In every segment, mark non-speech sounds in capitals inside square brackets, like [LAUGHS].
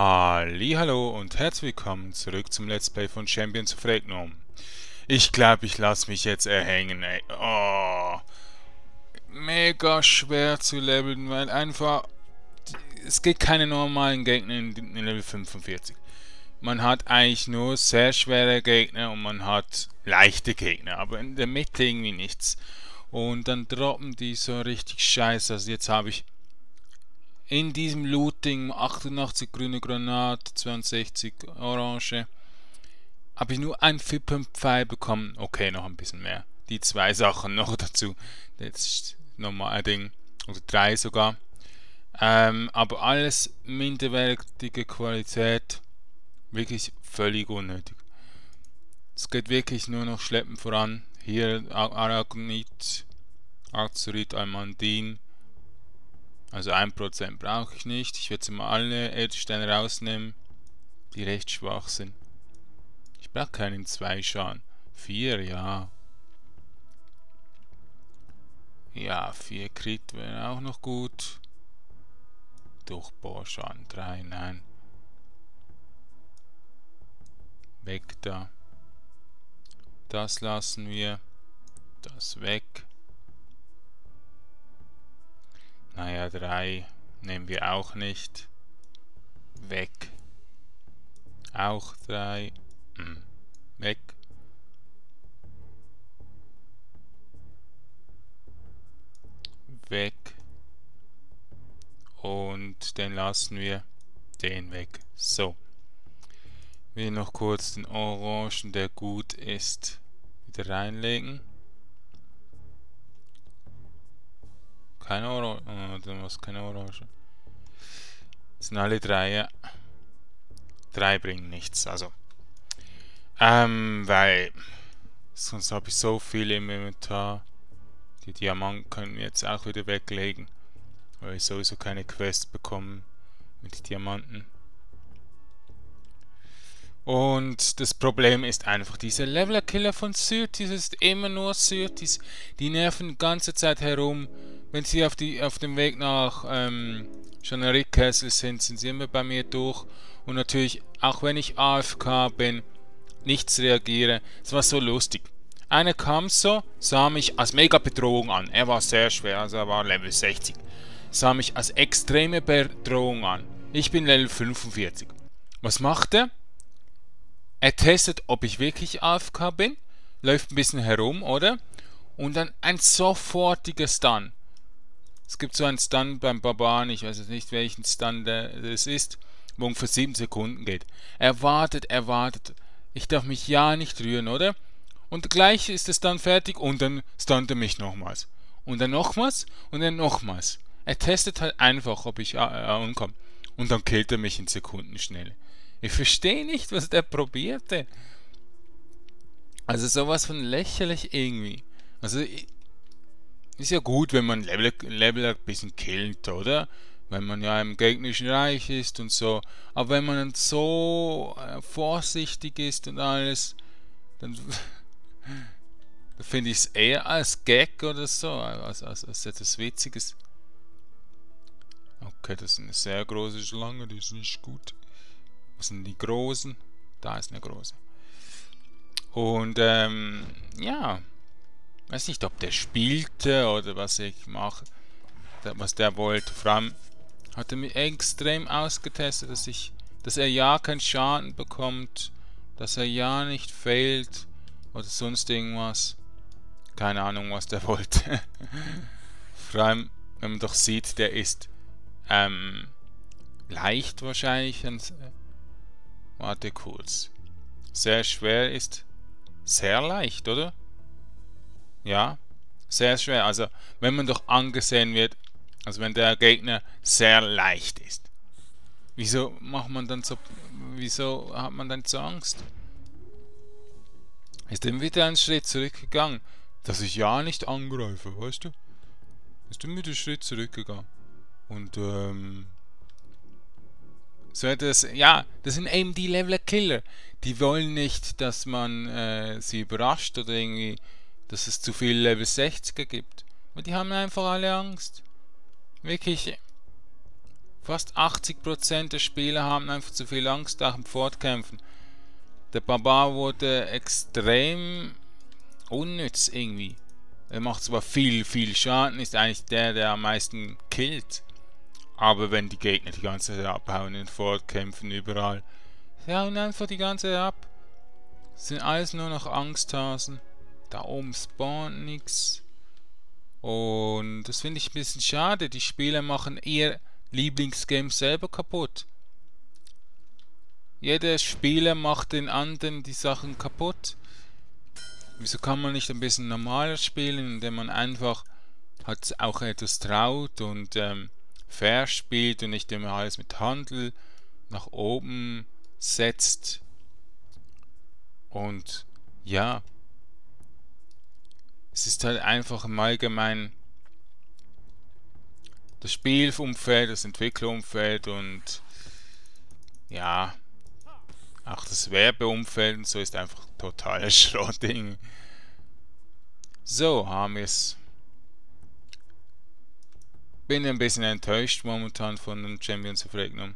Hallo und herzlich willkommen zurück zum Let's Play von Champions of Regnum. Ich glaube, ich lasse mich jetzt erhängen, ey. Oh, mega schwer zu leveln, weil einfach es gibt keine normalen Gegner in, in Level 45. Man hat eigentlich nur sehr schwere Gegner und man hat leichte Gegner, aber in der Mitte irgendwie nichts. Und dann droppen die so richtig scheiße. Also jetzt habe ich in diesem Looting 88 grüne Granate, 62 orange, habe ich nur ein Pfeil bekommen. Okay, noch ein bisschen mehr. Die zwei Sachen noch dazu. Ist nochmal ein Ding. Oder drei sogar. Ähm, aber alles minderwertige Qualität. Wirklich völlig unnötig. Es geht wirklich nur noch schleppen voran. Hier Aragonit, Azurit, Almandin. Also 1% brauche ich nicht. Ich werde jetzt mal alle Edelsteine rausnehmen, die recht schwach sind. Ich brauche keinen 2 Schaden. 4, ja. Ja, 4 Crit wäre auch noch gut. Durchbohrschaden 3, nein. Weg da. Das lassen wir. Das weg. Naja, 3 nehmen wir auch nicht. Weg. Auch 3. Hm. Weg. Weg. Und den lassen wir den weg. So. Wir noch kurz den Orangen, der gut ist, wieder reinlegen. Keine Orange. Oh, dann war keine Orange. Das sind alle drei, ja. Drei bringen nichts, also. Ähm, weil sonst habe ich so viel im Inventar. Die Diamanten können wir jetzt auch wieder weglegen. Weil ich sowieso keine Quest bekommen mit Diamanten. Und das Problem ist einfach, diese Leveler-Killer von Syrtis ist immer nur Syrtis. Die nerven die ganze Zeit herum wenn Sie auf, die, auf dem Weg nach ähm, Jean-Eric Castle sind, sind Sie immer bei mir durch. Und natürlich, auch wenn ich AFK bin, nichts reagiere. Es war so lustig. Einer kam so, sah mich als mega Bedrohung an. Er war sehr schwer, also er war Level 60. Sah mich als extreme Bedrohung an. Ich bin Level 45. Was macht er? Er testet, ob ich wirklich AFK bin, läuft ein bisschen herum, oder? Und dann ein sofortiger Stun. Es gibt so einen Stun beim Barbaren, ich weiß jetzt nicht, welchen Stun das ist, wo ungefähr 7 Sekunden geht. Er wartet, er wartet. Ich darf mich ja nicht rühren, oder? Und gleich ist es dann fertig und dann stunt er mich nochmals. Und dann nochmals und dann nochmals. Er testet halt einfach, ob ich äh, äh, umkomme. Und dann killt er mich in Sekundenschnelle. Ich verstehe nicht, was der probierte. Also sowas von lächerlich irgendwie. Also ich, ist ja gut, wenn man Level, Level ein bisschen killt, oder? Wenn man ja im gegnerischen Reich ist und so. Aber wenn man dann so äh, vorsichtig ist und alles, dann, [LAUGHS] dann finde ich es eher als Gag oder so, als, als, als etwas Witziges. Okay, das ist eine sehr große Schlange, die ist nicht gut. Was sind die großen? Da ist eine große. Und ähm, ja, weiß nicht, ob der spielte oder was ich mache, was der wollte. Vor allem hat er mich extrem ausgetestet, dass ich, dass er ja keinen Schaden bekommt, dass er ja nicht fehlt oder sonst irgendwas. Keine Ahnung, was der [LAUGHS] wollte. Vor allem, wenn man doch sieht, der ist ähm, leicht wahrscheinlich. Warte kurz. Sehr schwer ist sehr leicht, oder? Ja, sehr schwer. Also, wenn man doch angesehen wird, also wenn der Gegner sehr leicht ist. Wieso macht man dann so, wieso hat man dann so Angst? Ist dann wieder einen Schritt zurückgegangen, dass ich ja nicht angreife, weißt du? Ist dann wieder einen Schritt zurückgegangen. Und, ähm, so das, ja, das sind eben die Leveler-Killer. Die wollen nicht, dass man äh, sie überrascht oder irgendwie dass es zu viele Level 60er gibt. Und die haben einfach alle Angst. Wirklich. Fast 80% der Spieler haben einfach zu viel Angst nach dem Fortkämpfen. Der Barbar wurde extrem unnütz irgendwie. Er macht zwar viel, viel Schaden, ist eigentlich der, der am meisten killt. Aber wenn die Gegner die ganze Zeit abhauen in Fortkämpfen überall, sie hauen einfach die ganze Zeit ab. Sind alles nur noch Angsthasen. Da oben spawnt nichts. Und das finde ich ein bisschen schade. Die Spieler machen ihr Lieblingsgame selber kaputt. Jeder Spieler macht den anderen die Sachen kaputt. Wieso kann man nicht ein bisschen normaler spielen, indem man einfach hat auch etwas traut und ähm, fair spielt und nicht immer alles mit Handel nach oben setzt. Und ja, es ist halt einfach im Allgemeinen das Spielumfeld, das Entwicklerumfeld und ja, auch das Werbeumfeld und so ist einfach totales [LAUGHS] Schrottding. So, haben wir es. Bin ein bisschen enttäuscht momentan von den Champions of Regnum.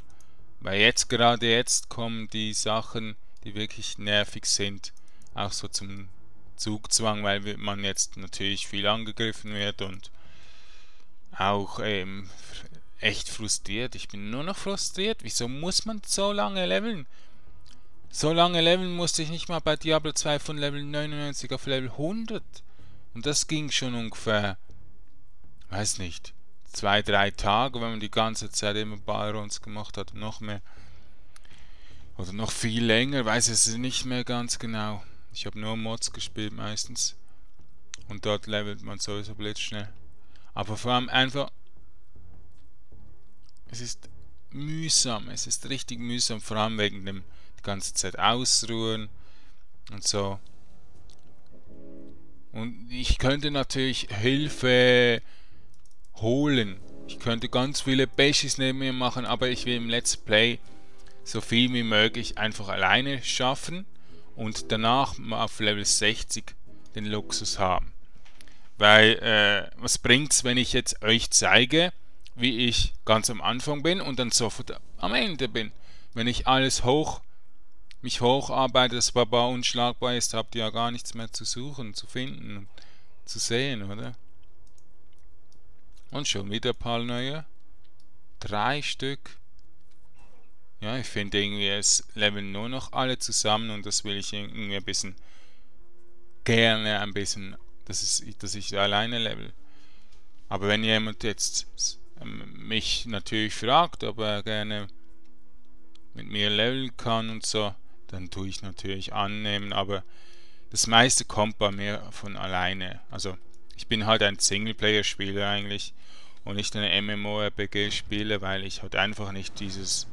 Weil jetzt, gerade jetzt, kommen die Sachen, die wirklich nervig sind, auch so zum Zugzwang, weil man jetzt natürlich viel angegriffen wird und auch ähm, echt frustriert. Ich bin nur noch frustriert. Wieso muss man so lange leveln? So lange leveln musste ich nicht mal bei Diablo 2 von Level 99 auf Level 100. Und das ging schon ungefähr, weiß nicht, zwei, drei Tage, wenn man die ganze Zeit immer Ballrons gemacht hat, noch mehr. Oder noch viel länger, weiß es nicht mehr ganz genau. Ich habe nur Mods gespielt meistens. Und dort levelt man sowieso blitzschnell. Aber vor allem einfach, es ist mühsam, es ist richtig mühsam, vor allem wegen dem die ganze Zeit ausruhen und so. Und ich könnte natürlich Hilfe holen. Ich könnte ganz viele Bashes neben mir machen, aber ich will im Let's Play so viel wie möglich einfach alleine schaffen und danach auf Level 60 den Luxus haben. Weil, äh, was bringt's, wenn ich jetzt euch zeige, wie ich ganz am Anfang bin und dann sofort am Ende bin? Wenn ich alles hoch mich hocharbeite, dass Baba unschlagbar ist, habt ihr ja gar nichts mehr zu suchen, zu finden zu sehen, oder? Und schon wieder ein paar neue. Drei Stück. Ja, ich finde irgendwie, es leveln nur noch alle zusammen und das will ich irgendwie ein bisschen gerne ein bisschen, dass, es, dass ich alleine level. Aber wenn jemand jetzt mich natürlich fragt, ob er gerne mit mir leveln kann und so, dann tue ich natürlich annehmen, aber das meiste kommt bei mir von alleine. Also ich bin halt ein Singleplayer-Spieler eigentlich und nicht ein MMORPG-Spieler, weil ich halt einfach nicht dieses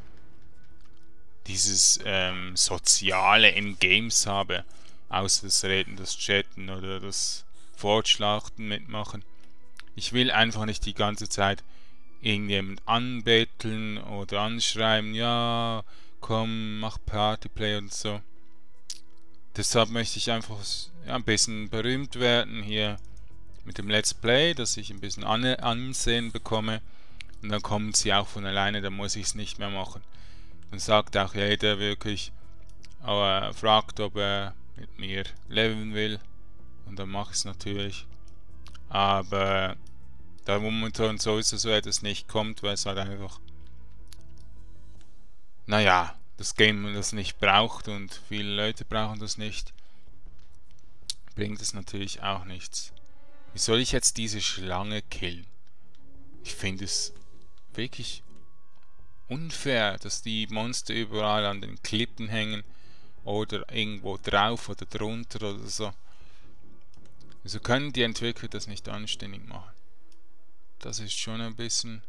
dieses ähm, Soziale in Games habe, außer das Reden, das Chatten oder das Fortschlachten mitmachen. Ich will einfach nicht die ganze Zeit irgendjemand anbetteln oder anschreiben, ja, komm, mach Partyplay und so. Deshalb möchte ich einfach ja, ein bisschen berühmt werden hier mit dem Let's Play, dass ich ein bisschen An Ansehen bekomme. Und dann kommen sie auch von alleine, dann muss ich es nicht mehr machen. Dann sagt auch jeder wirklich, aber fragt, ob er mit mir leveln will. Und dann mache ich es natürlich. Aber da momentan sowieso so etwas nicht kommt, weil es halt einfach naja, das Game das nicht braucht und viele Leute brauchen das nicht, bringt es natürlich auch nichts. Wie soll ich jetzt diese Schlange killen? Ich finde es wirklich unfair, dass die Monster überall an den Klippen hängen oder irgendwo drauf oder drunter oder so. Wieso können die Entwickler das nicht anständig machen? Das ist schon ein bisschen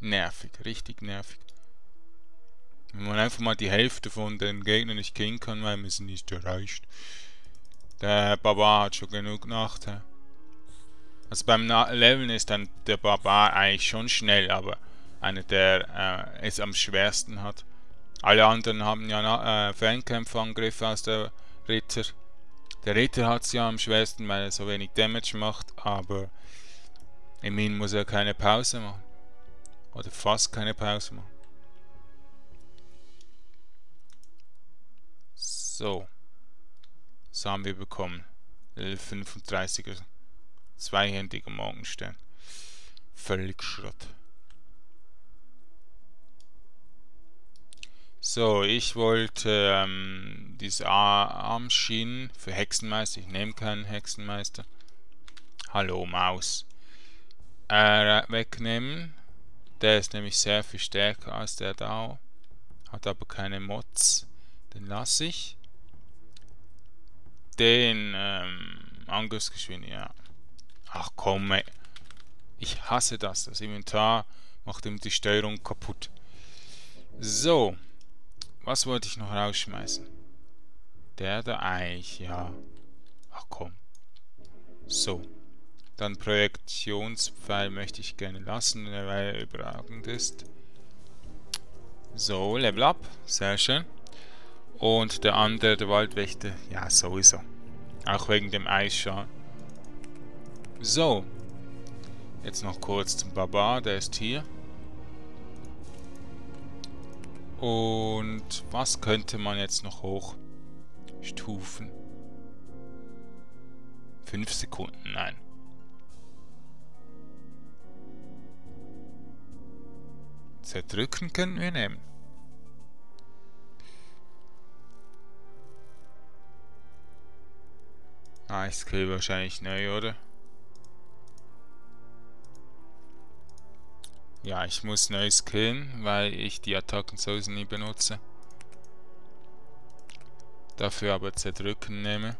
nervig, richtig nervig. Wenn man einfach mal die Hälfte von den Gegnern nicht killen kann, weil man sie nicht erreicht. Der Barbar hat schon genug Nachteil. Also beim Leveln ist dann der Barbar eigentlich schon schnell, aber einer, der äh, es am schwersten hat. Alle anderen haben ja äh, Fernkämpferangriffe aus der Ritter. Der Ritter hat es ja am schwersten, weil er so wenig Damage macht, aber immerhin muss er keine Pause machen. Oder fast keine Pause machen. So. Das haben wir bekommen. 35er. Zweihändiger Morgenstern. Völlig Schrott. So, ich wollte ähm, diese Armschienen für Hexenmeister. Ich nehme keinen Hexenmeister. Hallo Maus. Äh, wegnehmen. Der ist nämlich sehr viel stärker als der da. Hat aber keine Mods. Den lasse ich. Den ähm, Angriffsgeschwindigkeit, ja. Ach komm, ey. Ich hasse das. Das Inventar macht ihm die Steuerung kaputt. So. Was wollte ich noch rausschmeißen? Der da eigentlich, ja. Ach komm. So. Dann Projektionspfeil möchte ich gerne lassen, weil er überragend ist. So, Level Up. Sehr schön. Und der andere, der Waldwächter, ja sowieso. Auch wegen dem Eisschaden. So. Jetzt noch kurz zum Baba, der ist hier. Und was könnte man jetzt noch hochstufen? Fünf Sekunden, nein. Zerdrücken können wir nehmen. Ah, ich skill wahrscheinlich neu, oder? Ja, ich muss neu skillen, weil ich die Attacken sowieso nie benutze. Dafür aber zerdrücken nehme.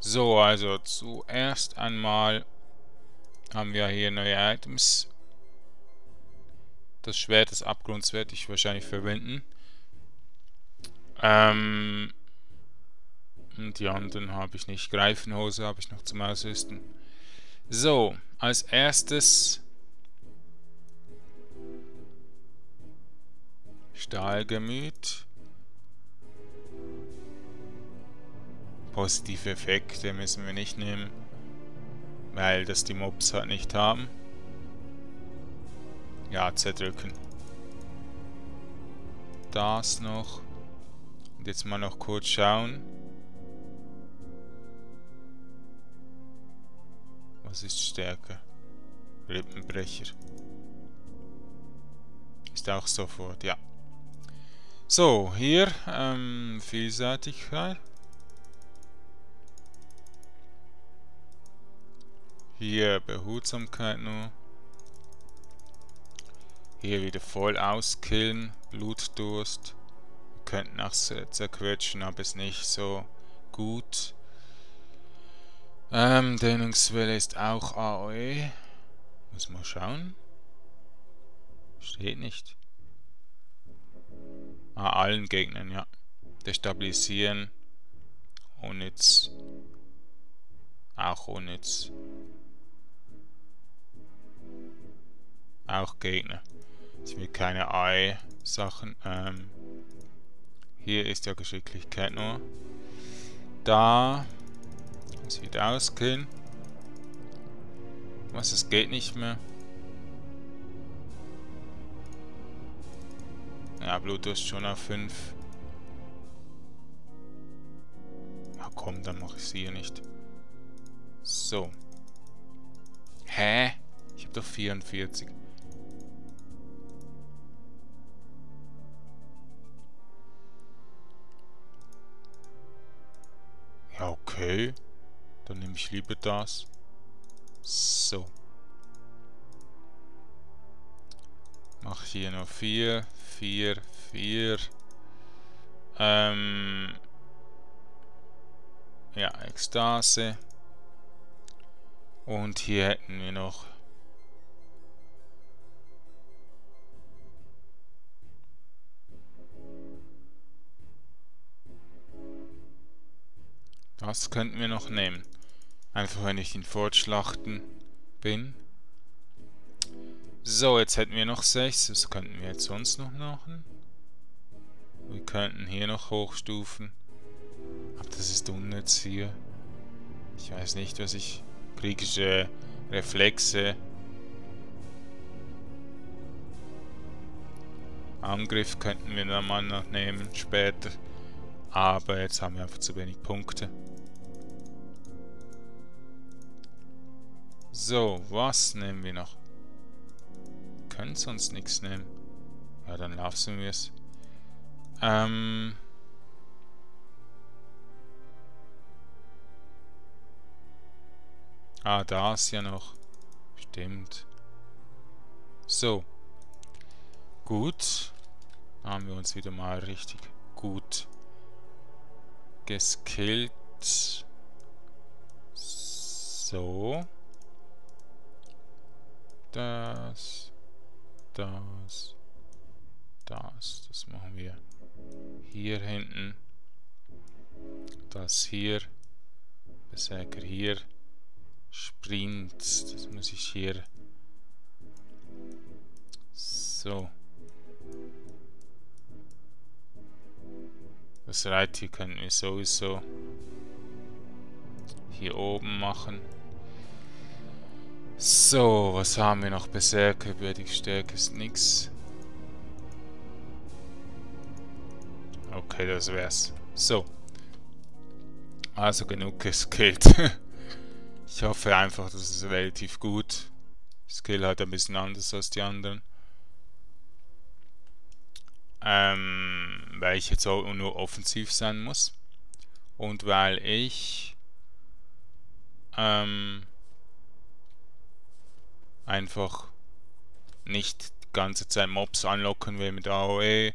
So, also zuerst einmal haben wir hier neue Items. Das Schwert des Abgrunds werde ich wahrscheinlich verwenden. Ähm, und die anderen habe ich nicht. Greifenhose habe ich noch zum Ausrüsten. So, als erstes Stahlgemüt. Positive Effekte müssen wir nicht nehmen, weil das die Mobs halt nicht haben. Ja, zerdrücken. Das noch. Und jetzt mal noch kurz schauen. Was ist stärker? Rippenbrecher. Ist auch sofort, ja. So, hier ähm, Vielseitigkeit. Hier Behutsamkeit nur. Hier wieder voll auskillen, Blutdurst. Wir könnten auch zerquetschen, aber ist nicht so gut. Ähm, Dehnungswelle ist auch AOE. Muss mal schauen. Steht nicht. Ah, allen Gegnern, ja. Destabilisieren. Unnütz. Auch unnütz. Auch Gegner. Ich will keine AI-Sachen. Ähm, hier ist ja Geschicklichkeit nur. Da. Sieht aus, killen. Was, es geht nicht mehr. Ja, Blutdurst schon auf 5. Ja komm, dann mache ich sie hier nicht. So. Hä? Ich habe doch 44. Ja, okay. Dann nehme ich lieber das. So. Mach hier noch 4, 4, 4. Ähm. Ja, Ekstase. Und hier hätten wir noch Das könnten wir noch nehmen. Einfach wenn ich in Fortschlachten bin. So, jetzt hätten wir noch 6. Was könnten wir jetzt sonst noch machen? Wir könnten hier noch hochstufen. Aber das ist unnütz hier. Ich weiß nicht, was ich... Kriegische Reflexe. Angriff könnten wir dann mal noch nehmen später. Aber jetzt haben wir einfach zu wenig Punkte. So, was nehmen wir noch? Können sonst nichts nehmen. Ja, dann lassen wir es. Ähm... Ah, da ist ja noch. Stimmt. So. Gut. Haben wir uns wieder mal richtig gut geskillt. So. Das. Das. Das. Das machen wir hier hinten. Das hier. Berserker hier. Sprint. Das muss ich hier. So. Das Reit hier können wir sowieso hier oben machen. So, was haben wir noch? Berserker, die Stärke ist nix. Okay, das wär's. So. Also genug geskillt. [LAUGHS] ich hoffe einfach, das ist relativ gut. Skill hat ein bisschen anders als die anderen. Ähm, weil ich jetzt auch nur offensiv sein muss. Und weil ich ähm, einfach nicht die ganze Zeit Mobs anlocken will mit AOE,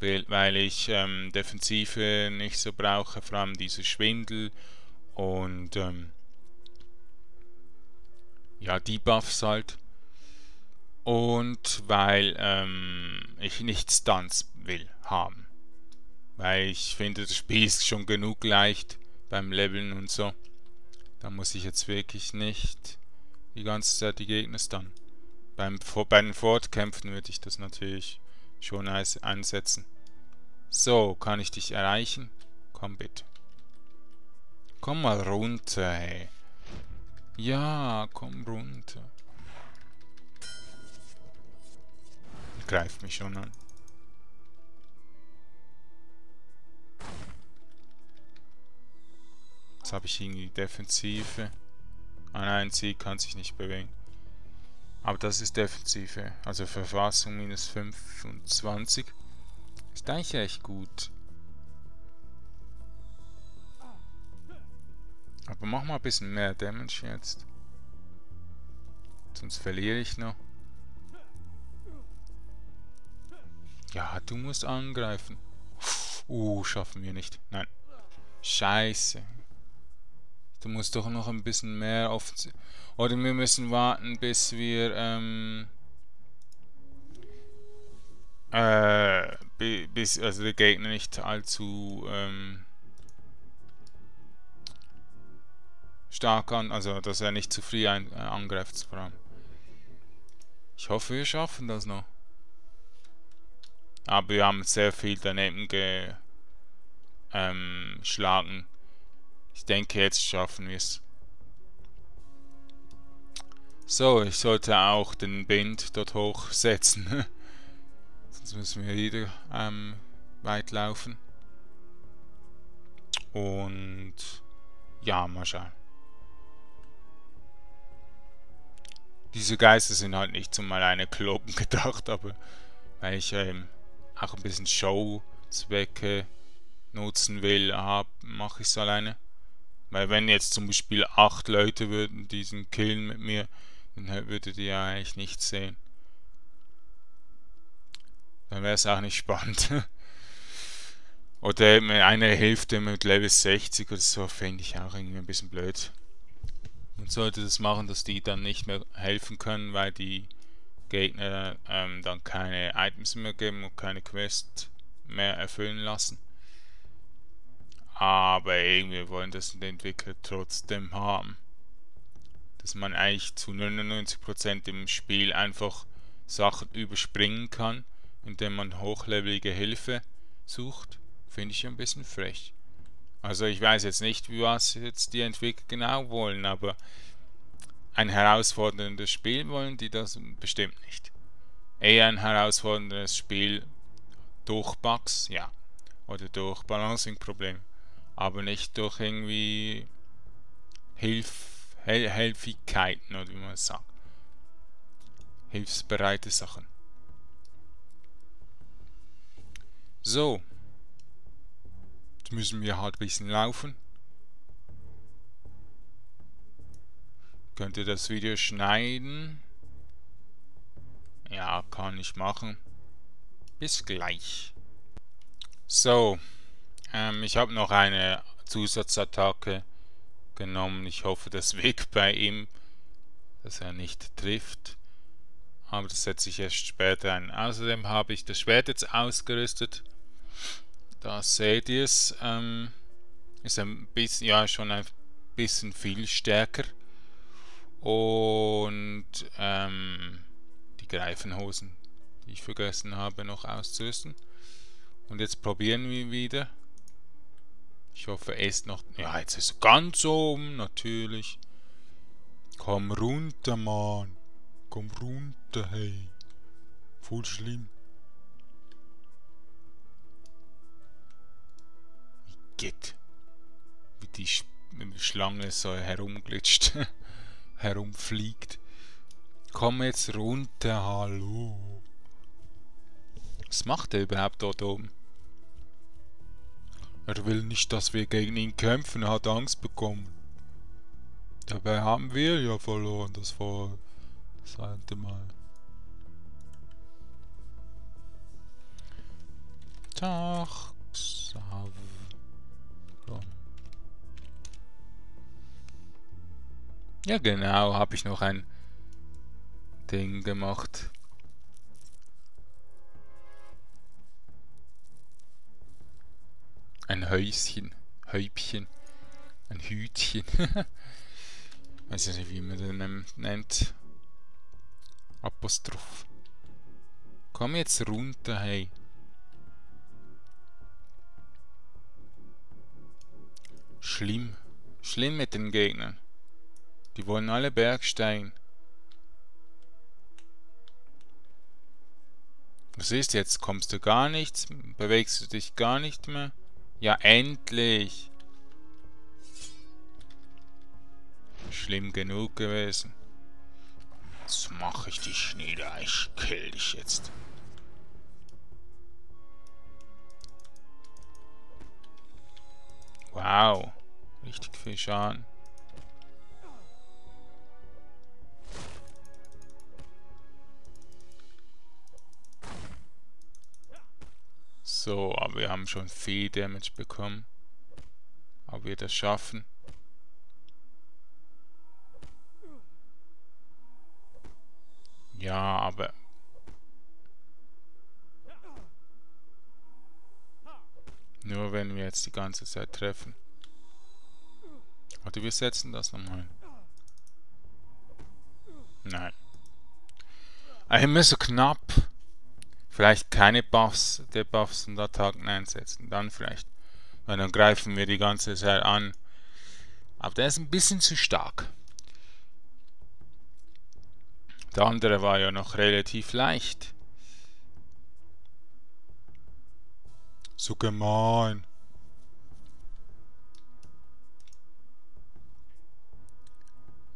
weil ich ähm, Defensive nicht so brauche, vor allem diese Schwindel und ähm, ja, Debuffs halt. Und weil ähm, ich nicht Stunts will haben. Weil ich finde, das Spiel ist schon genug leicht beim Leveln und so. Da muss ich jetzt wirklich nicht die ganze Zeit die Gegner dann. Beim, bei den Fortkämpfen würde ich das natürlich schon einsetzen. So, kann ich dich erreichen? Komm bitte. Komm mal runter, hey. Ja, komm runter. Greift mich schon an. Jetzt habe ich irgendwie Defensive. Ah nein, sie kann sich nicht bewegen. Aber das ist Defensive. Also Verfassung minus 25. Ist eigentlich echt gut. Aber mach mal ein bisschen mehr Damage jetzt. Sonst verliere ich noch. Ja, du musst angreifen. Uh, schaffen wir nicht. Nein. Scheiße. Du musst doch noch ein bisschen mehr auf... Oder wir müssen warten, bis wir... Ähm, äh, bis also der Gegner nicht allzu ähm, stark an, also dass er nicht zu früh ein, äh, angreift. Ich hoffe, wir schaffen das noch. Aber wir haben sehr viel daneben geschlagen. Ähm, ich denke, jetzt schaffen wir es. So, ich sollte auch den Bind dort hochsetzen. [LAUGHS] Sonst müssen wir wieder ähm, weit laufen. Und ja, mal schauen. Diese Geister sind halt nicht zum alleine kloppen [LAUGHS] gedacht, aber weil ich ähm, auch ein bisschen Showzwecke nutzen will, mache ich es alleine. Weil wenn jetzt zum Beispiel acht Leute würden diesen killen mit mir, dann würdet ihr ja eigentlich nichts sehen. Dann wäre es auch nicht spannend. [LAUGHS] oder eine Hälfte mit Level 60 oder so, fände ich auch irgendwie ein bisschen blöd. Man sollte das machen, dass die dann nicht mehr helfen können, weil die Gegner ähm, dann keine Items mehr geben und keine Quest mehr erfüllen lassen. Aber irgendwie wollen das die Entwickler trotzdem haben. Dass man eigentlich zu 99% im Spiel einfach Sachen überspringen kann, indem man hochlevelige Hilfe sucht, finde ich ein bisschen frech. Also ich weiß jetzt nicht, was jetzt die Entwickler genau wollen, aber ein herausforderndes Spiel wollen die das bestimmt nicht. Eher ein herausforderndes Spiel Durch Bugs, ja. Oder durch Balancing-Probleme. Aber nicht durch irgendwie Hilf Hel Helfigkeiten oder wie man es sagt. Hilfsbereite Sachen. So. Jetzt müssen wir halt ein bisschen laufen. Könnt ihr das Video schneiden? Ja, kann ich machen. Bis gleich. So. Ähm, ich habe noch eine Zusatzattacke genommen. Ich hoffe, das [LAUGHS] Weg bei ihm, dass er nicht trifft. Aber das setze ich erst später ein. Außerdem habe ich das Schwert jetzt ausgerüstet. Da seht ihr es. Ähm, ist ein bisschen, ja, schon ein bisschen viel stärker. Und ähm, die Greifenhosen, die ich vergessen habe noch auszurüsten. Und jetzt probieren wir wieder. Ich hoffe, er ist noch... Ja, jetzt ist er ganz oben, natürlich. Komm runter, Mann. Komm runter, hey. Voll schlimm. Wie geht? Wie die, Sch Schlange so herumglitscht. [LAUGHS] herumfliegt. Komm jetzt runter, hallo. Was macht er überhaupt dort oben? Er will nicht, dass wir gegen ihn kämpfen, er hat Angst bekommen. Dabei haben wir ja verloren, das war das eine Mal. Tag, Xav. Ja genau, habe ich noch ein Ding gemacht. Häuschen, Häubchen, ein Hütchen. [LAUGHS] Weiß ich nicht, wie man den nennt. Apostroph. Komm jetzt runter, hey. Schlimm. Schlimm mit den Gegnern. Die wollen alle Bergsteigen. Was ist jetzt? Kommst du gar nichts? Bewegst du dich gar nicht mehr? Ja, endlich! Schlimm genug gewesen. Jetzt mache ich dich nieder. Ich kill dich jetzt. Wow. Richtig viel Schaden. So, aber wir haben schon viel Damage bekommen. Ob wir das schaffen? Ja, aber... Nur wenn wir jetzt die ganze Zeit treffen. Oder wir setzen das nochmal. Nein. Immer so knapp. Vielleicht keine Buffs, Debuffs und Attacken einsetzen. Dann vielleicht. Weil dann greifen wir die ganze Zeit an. Aber der ist ein bisschen zu stark. Der andere war ja noch relativ leicht. So gemein.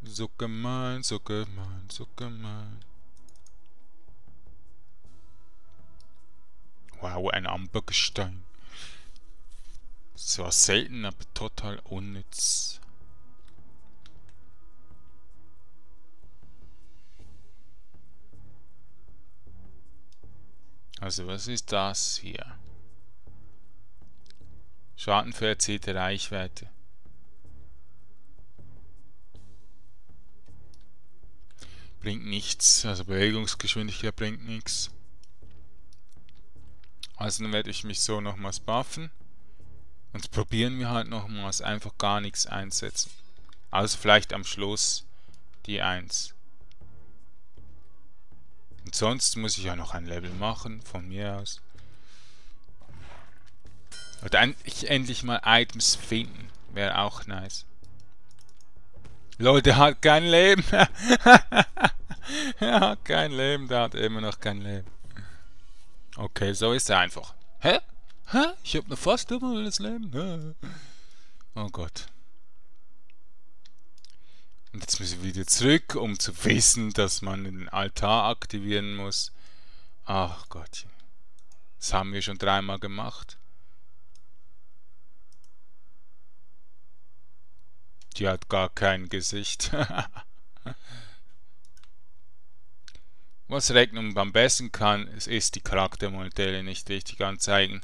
So gemein, so gemein, so gemein. Wow, ein Ambergestein. Zwar selten, aber total unnütz. Also was ist das hier? Schaden für erzielte Reichweite. Bringt nichts, also Bewegungsgeschwindigkeit bringt nichts. Also dann werde ich mich so nochmals buffen. Und probieren wir halt nochmals einfach gar nichts einsetzen. Also vielleicht am Schluss die 1. Und sonst muss ich ja noch ein Level machen, von mir aus. Oder ich endlich mal Items finden. Wäre auch nice. Leute, hat kein Leben. er [LAUGHS] hat kein Leben, der hat immer noch kein Leben. Okay, so ist es einfach. Hä? Hä? Ich hab noch fast das Leben. Oh Gott. Und jetzt müssen wir wieder zurück, um zu wissen, dass man den Altar aktivieren muss. Ach Gott. Das haben wir schon dreimal gemacht. Die hat gar kein Gesicht. [LAUGHS] Was Regnum am besten kann, ist die Charaktermodelle nicht richtig anzeigen.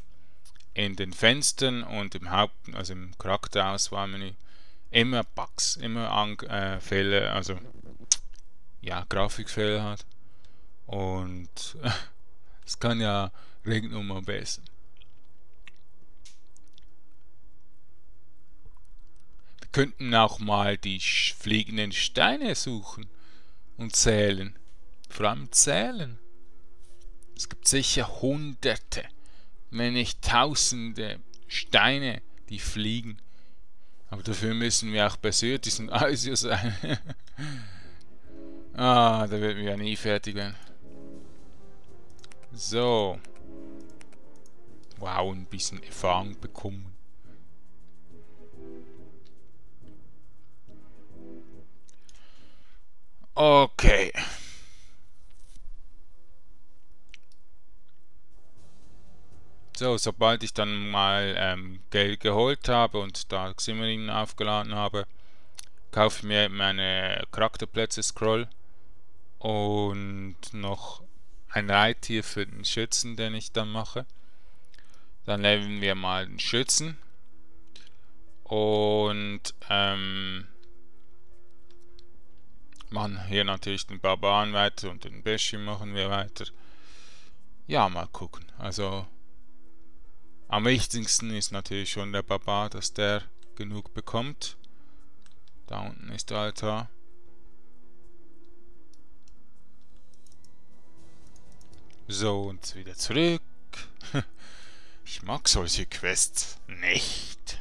In den Fenstern und im Haupt, also im Charakterauswahlmenü, immer Bugs, immer An äh, Fehler, also ja, Grafikfehler hat. Und [LAUGHS] es kann ja Regnum am besten. Wir könnten auch mal die fliegenden Steine suchen und zählen. Vor allem zählen. Es gibt sicher hunderte, wenn nicht tausende Steine, die fliegen. Aber dafür müssen wir auch bei Syrtis und Asio sein. [LAUGHS] ah, da wird wir ja nie fertig werden. So. Wow, ein bisschen Erfahrung bekommen. Okay. So, sobald ich dann mal ähm, Geld geholt habe und da Ximmerin aufgeladen habe, kaufe ich mir meine Charakterplätze Scroll und noch ein Reittier für den Schützen, den ich dann mache. Dann leveln wir mal den Schützen und ähm, machen hier natürlich den Barbaren weiter und den Beshi machen wir weiter. Ja, mal gucken. Also am wichtigsten ist natürlich schon der Barbar, dass der genug bekommt. Da unten ist der Altar. So, und wieder zurück. [LAUGHS] Ich mag solche Quests nicht.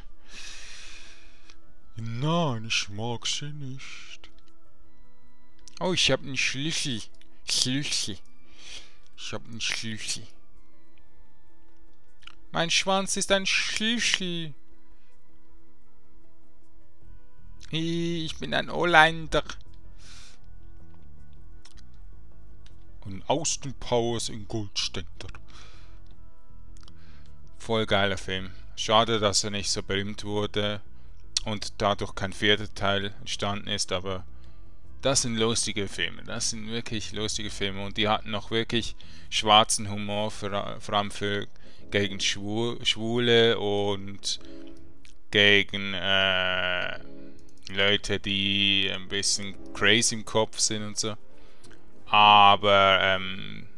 Nein, ich mag sie nicht. Oh, ich habe einen Schlüssel. Schlüssel. Ich habe einen Schlüssel. Mein Schwanz ist ein Schlüssel. Ich bin ein Holländer. Und Austin Powers in Goldständer. Voll geiler Film. Schade, dass er nicht so berühmt wurde und dadurch kein vierter Teil entstanden ist, aber das sind lustige Filme. Das sind wirklich lustige Filme und die hatten noch wirklich schwarzen Humor, vor allem für gegen Schwule und gegen äh, Leute, die ein bisschen crazy im Kopf sind und so. Aber ähm,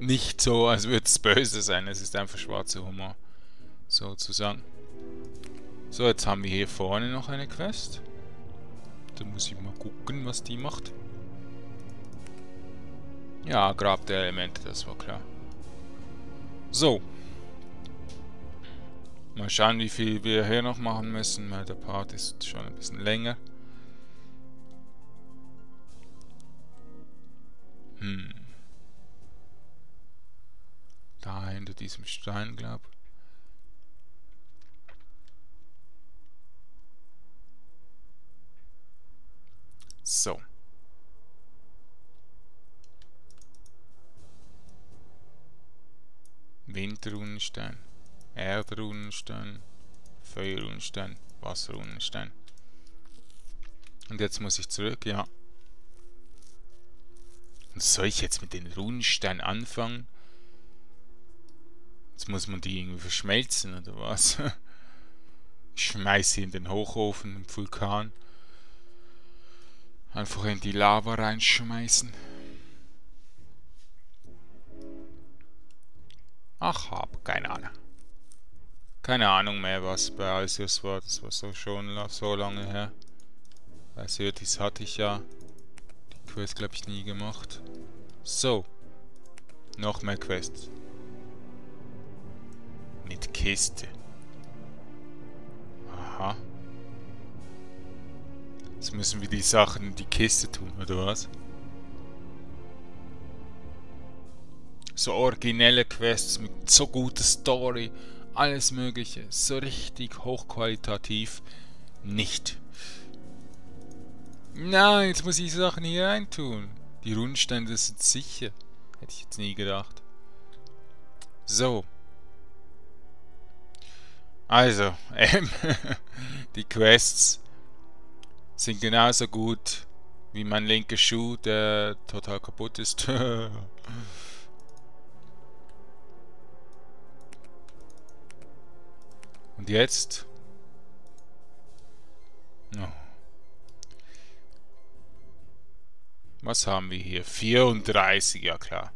nicht so, als würde es böse sein. Es ist einfach schwarzer Humor, sozusagen. So, jetzt haben wir hier vorne noch eine Quest. Da muss ich mal gucken, was die macht. Ja, Grab der Elemente, das war klar. So. Mal schauen, wie viel wir hier noch machen müssen, weil der Part ist schon ein bisschen länger. Hm. Da hinter diesem Stein, glaube ich. So. Windrunenstein, Erdrunenstein, Feuerrunenstein, Wasserrunenstein. Und jetzt muss ich zurück, ja. Und soll ich jetzt mit den Runenstein anfangen? Jetzt muss man die irgendwie verschmelzen, oder was? [LAUGHS] Ich schmeiße sie in den Hochofen, im Vulkan. Einfach in die Lava reinschmeißen. Ach, hab keine Ahnung. Keine Ahnung mehr, was bei Alsius war. Das war so schon so lange her. Syrtis hatte ich ja die Quest, glaube ich, nie gemacht. So. Noch mehr Quests. Mit Kiste. Aha. Jetzt müssen wir die Sachen in die Kiste tun, oder was? So originelle Quests mit so guter Story, alles mögliche, so richtig hochqualitativ, nicht. Nein, jetzt muss ich Sachen hier reintun. Die Rundstände sind sicher. Hätte ich jetzt nie gedacht. So. Also, [LAUGHS] ähm, die Quests sind genauso gut wie mein linker Schuh, der total kaputt ist. [LAUGHS] Und jetzt? Oh. Was haben wir hier? 34, ja klar.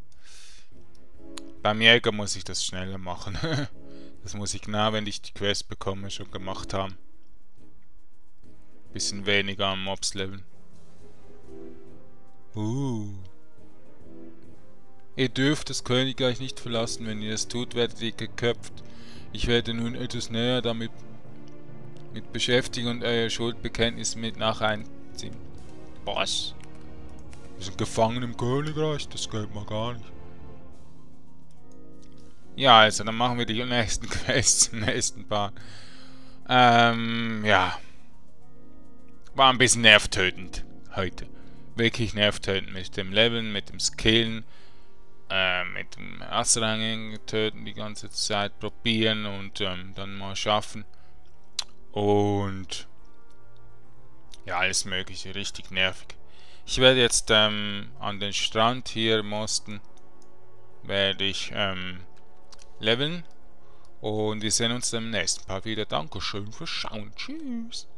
Beim Jäger muss ich das schneller machen. [LAUGHS] das muss ich genau, wenn ich die Quest bekomme, schon gemacht haben. Bisschen weniger am Mobs-Level. Uh. Ihr dürft das Königreich nicht verlassen. Wenn ihr es tut, werdet ihr geköpft. Ich werde nun etwas näher damit mit beschäftigen und euer Schuldbekenntnis mit nacheinziehen. Was? Wir sind gefangen im Königreich, das geht mal gar nicht. Ja, also dann machen wir die nächsten [LAUGHS] Quests im nächsten Part. Ähm, ja. War ein bisschen nervtötend heute. Wirklich nervtötend mit dem Leveln, mit dem Skillen, äh, mit dem Asrangen töten die ganze Zeit, probieren und ähm, dann mal schaffen. Und ja, alles mögliche, richtig nervig. Ich werde jetzt ähm, an den Strand hier im Osten werde ich ähm, leveln und wir sehen uns im nächsten Part wieder. Dankeschön fürs Schauen. Tschüss.